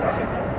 Yes.